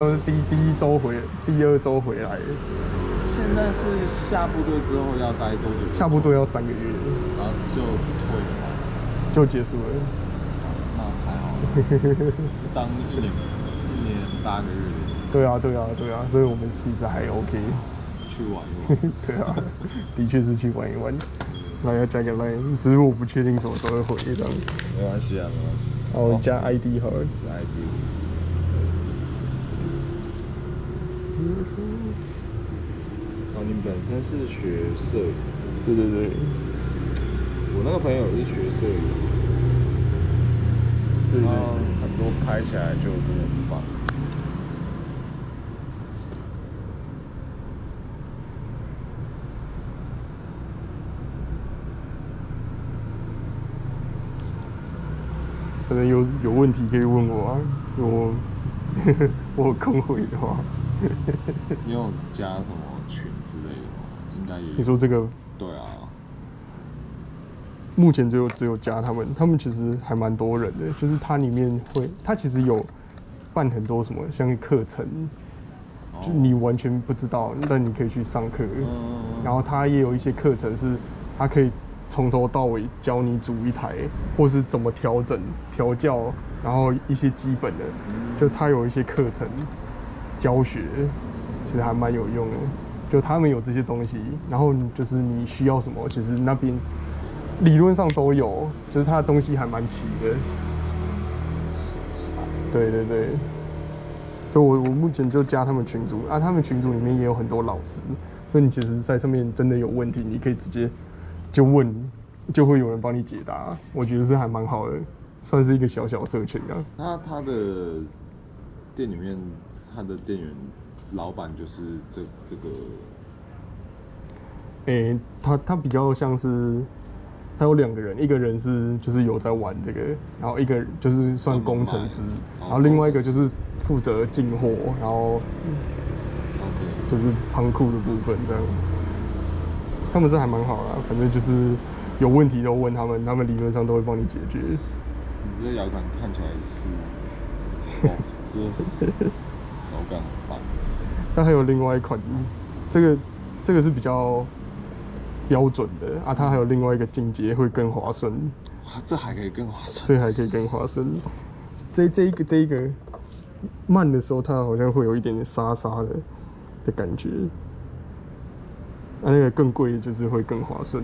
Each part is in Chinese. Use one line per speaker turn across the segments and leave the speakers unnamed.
都是第第一周回，第二周回来，
现在是下部队之后要待多久？
下部队要三个月
然后就退了嘛，
就结束了。
那还好，是当一年一年八个月
对啊，对啊，对啊，所以我们其实还 OK。
去玩一玩。
对啊，的确是去玩一玩。那要加个 line，只是我不确定什么时候会回这样。
没关系啊，没关系。
哦，加 ID 好了。
是 ID。哦，你本身是学摄影，
对对对，
我那个朋友也是学摄影，
对
然后很多拍起来就真的很棒。
可能有有问题可以问我啊，我我有空回的话。
你有加什么群之类的吗？应该也。
你说这个
对啊，
目前只有只有加他们，他们其实还蛮多人的，就是它里面会，它其实有办很多什么像课程，就你完全不知道，但你可以去上课。
嗯
然后它也有一些课程是，它可以从头到尾教你组一台，或是怎么调整、调教，然后一些基本的，就它有一些课程教学，其实还蛮有用的。就他们有这些东西，然后就是你需要什么，其实那边理论上都有，就是他的东西还蛮齐的。对对对，就我我目前就加他们群组啊，他们群组里面也有很多老师，所以你其实在上面真的有问题，你可以直接就问，就会有人帮你解答。我觉得是还蛮好的，算是一个小小社群啊。
那他的店里面，他的店员老板就是这这个
诶、他他比较像是，他有两个人，一个人是就是有在玩这个，然后一个就是算工程师，然后另外一个就是负责进货，然后
OK，
就是仓库的部分这样。他们是还蛮好的啊、反正就是有问题都问他们，他们理论上都会帮你解决。
你这个摇杆看起来是，哦，这手感很棒。
但还有另外一款，这个这个是比较标准的啊，它还有另外一个境界会更划算。
哇，这还可以更划算。
这还可以更划算。这这一个这一个慢的时候，它好像会有一点点沙沙的的感觉。啊，那个更贵就是会更划算。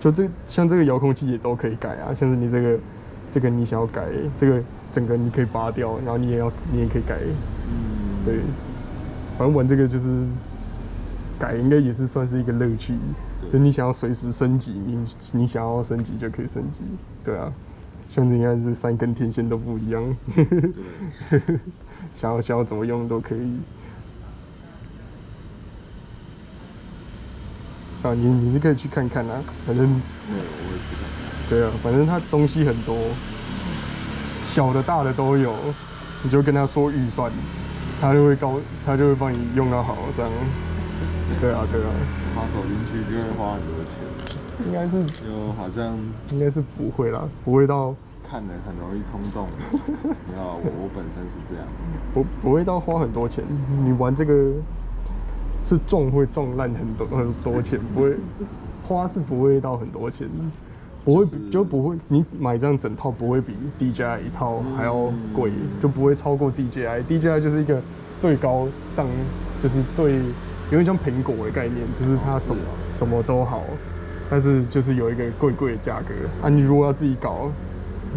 就这像这个遥控器也都可以改啊，像是你这个这个你想要改，这个整个你可以拔掉，然后你也要你也可以改。
嗯，
对，反正玩这个就是改，应该也是算是一个乐趣。
对
就你想要随时升级，你你想要升级就可以升级，对啊。像你看这三根天线都不一样，
对，
想要想要怎么用都可以。啊，你你是可以去看看啊，反正
对，我会去看看。
对啊，反正它东西很多，小的大的都有，你就跟他说预算，他就会高，他就会帮你用到好这样。对啊，对啊，
他走进去就会花很多钱，
应该是
就好像
应该是不会啦，不会到
看人很容易冲动。你好，我我本身是这样子。
不不会到花很多钱。你玩这个是撞会撞烂很多很多钱，不会花是不会到很多钱，不会比
就是
就不会你买这样整套不会比 DJI 一套还要贵，就不会超过 DJI。DJI 就是一个最高上就是最有点像苹果的概念，就是它什么、什么都好，但是就是有一个贵贵的价格啊。你如果要自己搞，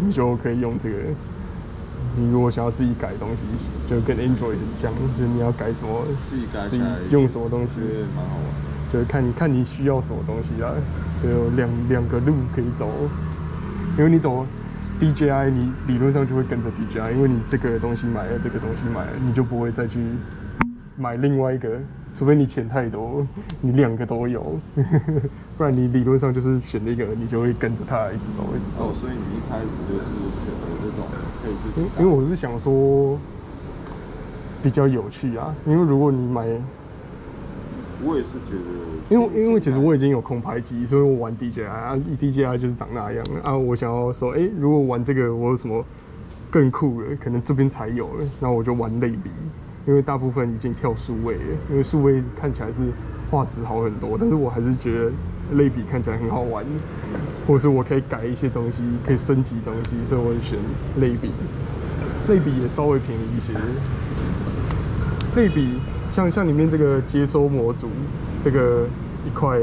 你就可以用这个。你如果想要自己改东西，就跟 Android 很像，就是你要改什么，
自己改
自己用什么东西
蛮好玩的。
就是看看你需要什么东西啊，就有两两个路可以走，因为你走 DJI，你理论上就会跟着 DJI，因为你这个东西买了，这个东西买了，你就不会再去买另外一个，除非你钱太多，你两个都有，不然你理论上就是选了一个，你就会跟着它一直走，一直走
哦，。所以你一开始就是选了这种可以自己改
因因为我是想说比较有趣啊，因为如果你买，
我也是觉得，
因为因为其实我已经有空拍机，所以我玩 DJI 啊，DJI 就是长那样啊。我想要说，哎、如果玩这个我有什么更酷的，可能这边才有了，那我就玩类比。因为大部分已经跳数位了，因为数位看起来是画质好很多，但是我还是觉得类比看起来很好玩，或者是我可以改一些东西，可以升级东西，所以我会选类比。类比也稍微便宜一些。类比像像里面这个接收模组，这个一块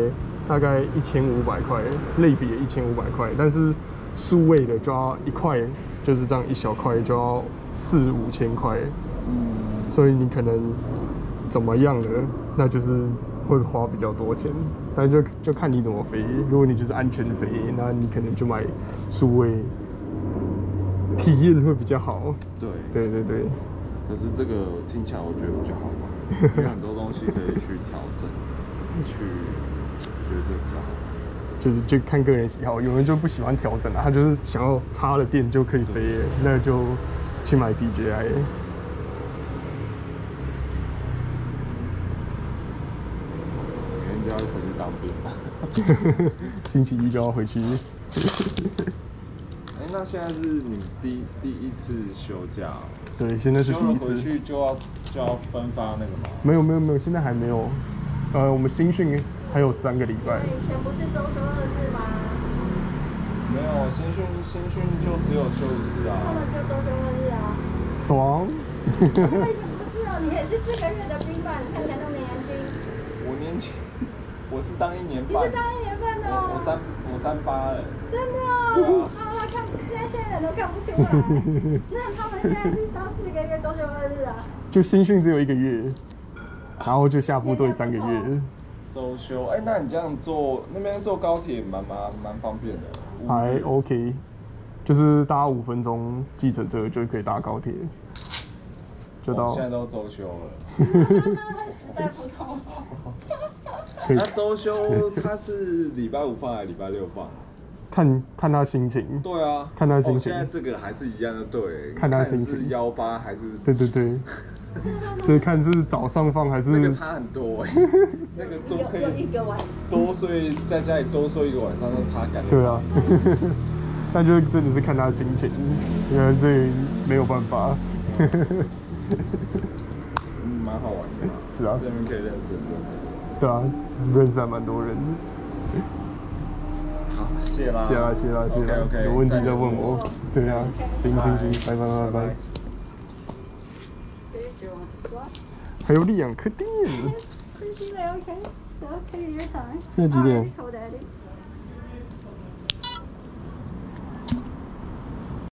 大概一千五百块，类比也一千五百块，但是数位的就要一块，就是这样一小块就要四五千块，
嗯，
所以你可能怎么样的，那就是会花比较多钱，但就就看你怎么飞。如果你就是安全飞，那你可能就买数位，体验会比较好。
对。
对对对，
可是这个听起来我觉得比较好玩，有很多东西可以去调整，去，我觉得这个比较好玩。
就是就看个人喜好，有人就不喜欢调整啊，他就是想要插了电就可以飞，那就去买 DJI。
明天就要回去当兵了。
星期一就要回去。
哎、那现在是你第第一次休假哦，
对，现在是第一次。
去就要就要分发那个吗？
没有没有没有，现在还没有。呃，我们新训还有三个礼拜。
以前不是周休二日吗？
没有，新训新训就只有休一次
他
啊。
们就周休二日啊。
爽。
我以前不是哦，你也是四个月的兵吧？你看起来那么年轻。
我年轻，我是当一年半你。
是当一年半的哦。
我我三我三八哎。
真的哦
啊。
现在现在人都看不出来。那他们现在是当四个月周休二日啊？
就新训只有一个月，然后就下部队三个月。
周休，哎、那你这样坐那边坐高铁蛮蛮蛮方便的，
还 OK，就是搭五分钟计程车就可以搭高铁，就到
哦现在都周休了。
时代不同。
那周休他是礼拜五放还是礼拜六放？
看看他心情。
对啊，
看他心情
哦现在这个还是一样的，对，
看他心情
是幺八还是？
对对对，所以看是早上放还是
那个差很多哎、那个都可以。多睡，在家里多睡一个晚上，那差感觉
对啊，那就真的是看他心情，因为这没有办法。
嗯，蛮好玩的。
是啊
这边可以认识很多人。
对啊，认识还蛮多人。
好，谢啦，
谢啦谢啦谢
OK OK，
有问题再问我。对啊，行行行，拜拜拜拜。还有两颗电，
Pretty okay. Okay, your time.
现在几点